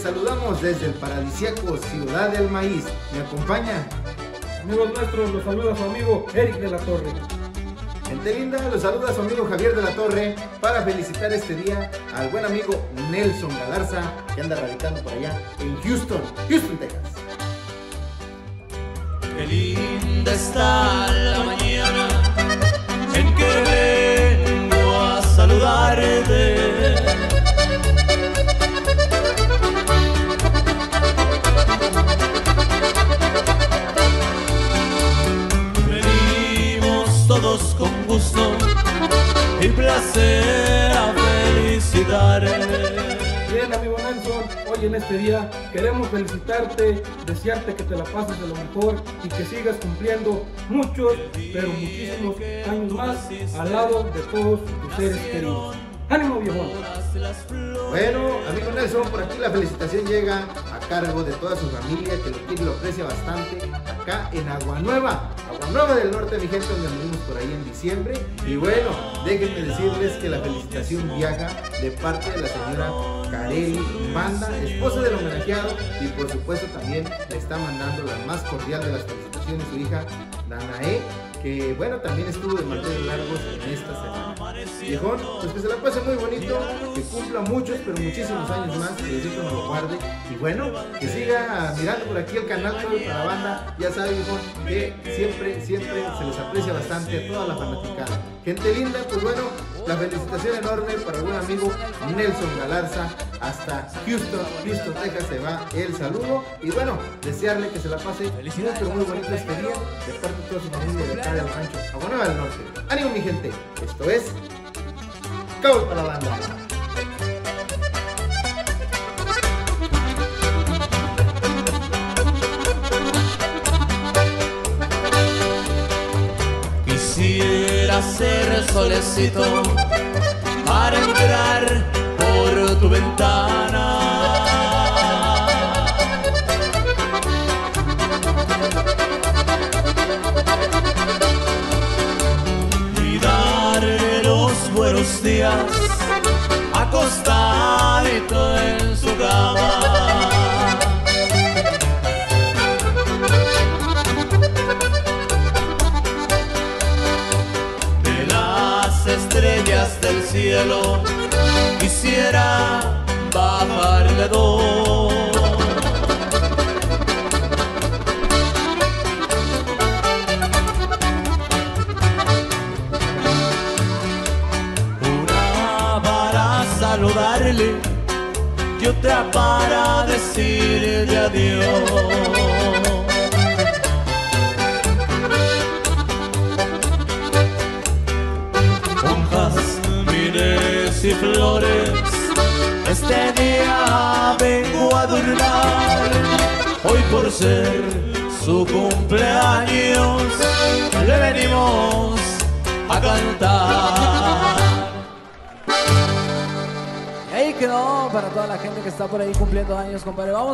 saludamos desde el paradisíaco Ciudad del Maíz. ¿Me acompaña? Amigos nuestros, los saluda su amigo Eric de la Torre. Gente linda, los saluda su amigo Javier de la Torre para felicitar este día al buen amigo Nelson Galarza que anda radicando por allá en Houston, Houston, Texas. Qué linda está la mañana y placer a felicitarte. Bien, amigo Nelson, hoy en este día queremos felicitarte, desearte que te la pases de lo mejor y que sigas cumpliendo muchos, pero muchísimos años más al lado de todos tus seres queridos. ¡Ánimo, viejón! Bueno, amigo Nelson, por aquí la felicitación llega a cargo de toda su familia que lo quiere y lo aprecia bastante acá en Agua Nueva, Nueva del Norte, mi gente, donde anduvimos por ahí en diciembre. Y bueno, déjenme decirles que la felicitación viaja de parte de la señora Kareli Banda, esposa del homenajeado, y por supuesto también le está mandando la más cordial de las felicitaciones su hija Danae, que bueno, también estuvo de mantener largos en esta semana. Viejón, pues que se la pase muy bonito, que cumpla muchos, pero muchísimos años más, que Diosito nos lo guarde. Y bueno, que siga mirando por aquí el canal para la banda. Ya saben, viejón, que siempre, siempre se les aprecia bastante a toda la fanaticada. Gente linda, pues bueno, la felicitación enorme para algún amigo Nelson Galarza hasta Houston, Houston, Texas se va el saludo y bueno, desearle que se la pase pero muy bonito este día de parte de toda su familia de acá del rancho Aguanaba del Norte. Ánimo mi gente, esto es Cabo para la banda. Quisiera ser solecito para entrar por tu ventana. Y darle los buenos días acostadito en su cama. Estrellas del cielo quisiera bajarle dos. Una para saludarle y otra para decirle adiós. Y flores. Este día vengo a adornar, hoy por ser su cumpleaños, le venimos a cantar. Ahí quedó para toda la gente que está por ahí cumpliendo años, compadre. Vamos.